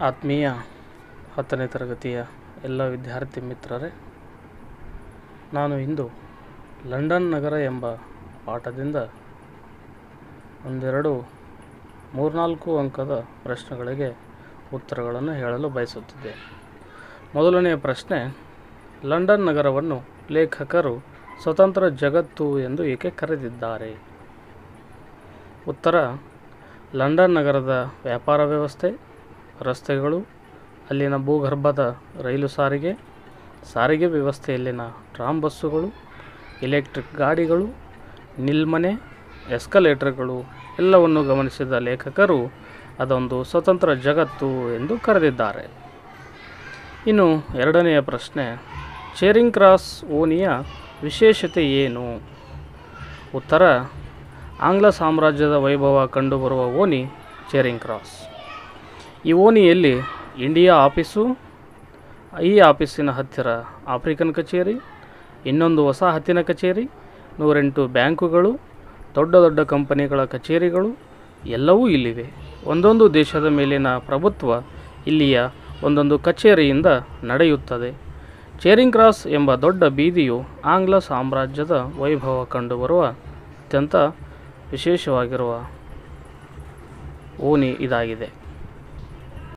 ಆತ್ಮೀಯ ಹತ್ತನೇ ತರಗತಿಯ ಎಲ್ಲ ವಿದ್ಯಾರ್ಥಿ ಮಿತ್ರರೇ, ನಾನು ಇಂದು ಲಂಡನ್ ನಗರ ಎಂಬ ಪಾಠದಿಂದ ಒಂದೆರಡು ಮೂರ್ನಾಲ್ಕು ಅಂಕದ ಪ್ರಶ್ನೆಗಳಿಗೆ ಉತ್ತರಗಳನ್ನು ಹೇಳಲು ಬಯಸುತ್ತಿದ್ದೆ. ಮೊದಲನೆಯ ಪ್ರಶ್ನೆ, ಲಂಡನ್ ನಗರವನ್ನು ಲೇಖಕರು ಸ್ವತಂತ್ರ ಜಗತ್ತು ಎಂದು ಏಕೆ ಕರೆದಿದ್ದಾರೆ? ಉತ್ತರ, ಲಂಡನ್ ನಗರದ ವ್ಯಾಪಾರ ವ್ಯವಸ್ಥೆ ರಸ್ತೆಗಳು, ಅಲ್ಲಿನ ಭೂಗರ್ಭದ ರೈಲು ಸಾರಿಗೆ ಸಾರಿಗೆ ವ್ಯವಸ್ಥೆಯಲ್ಲಿನ ಟ್ರಾಮ್ ಬಸ್ಸುಗಳು, ಎಲೆಕ್ಟ್ರಿಕ್ ಗಾಡಿಗಳು ನಿಲ್ಮನೆ ಎಸ್ಕಲೇಟರ್ಗಳು ಎಲ್ಲವನ್ನು ಗಮನಿಸಿದ ಲೇಖಕರು ಅದೊಂದು ಸ್ವತಂತ್ರ ಜಗತ್ತು ಎಂದು ಕರೆದಿದ್ದಾರೆ. ಇನ್ನು ಎರಡನೆಯ ಪ್ರಶ್ನೆ ಚೇರಿಂಗ್ ಕ್ರಾಸ್ ಓನಿಯ ವಿಶೇಷತೆ ಏನು? ಉತ್ತರ, ಆಂಗ್ಲ ಸಾಮ್ರಾಜ್ಯದ ವೈಭವ ಕಂಡುಬರುವ ಓನಿ ಚೇರಿಂಗ್ ಕ್ರಾಸ್. ಈ ಓಣಿಯಲ್ಲಿ ಇಂಡಿಯಾ ಆಫೀಸು, ಈ ಆಫೀಸಿನ ಹತ್ತಿರ ಆಫ್ರಿಕನ್ ಕಚೇರಿ, ಇನ್ನೊಂದು ವಸಾಹತಿನ ಕಚೇರಿ, ನೂರೆಂಟು ಬ್ಯಾಂಕುಗಳು, ದೊಡ್ಡ ದೊಡ್ಡ ಕಂಪನಿಗಳ ಕಚೇರಿಗಳು ಎಲ್ಲವೂ ಇಲ್ಲಿವೆ. ಒಂದೊಂದು ದೇಶದ ಮೇಲಿನ ಪ್ರಭುತ್ವ ಇಲ್ಲಿಯ ಒಂದೊಂದು ಕಚೇರಿಯಿಂದ ನಡೆಯುತ್ತದೆ. ಚೇರಿಂಗ್ ಕ್ರಾಸ್ ಎಂಬ ದೊಡ್ಡ ಬೀದಿಯು ಆಂಗ್ಲ ಸಾಮ್ರಾಜ್ಯದ ವೈಭವ ಕಂಡುಬರುವ ಅತ್ಯಂತ ವಿಶೇಷವಾಗಿರುವ ಓಣಿ ಇದಾಗಿದೆ.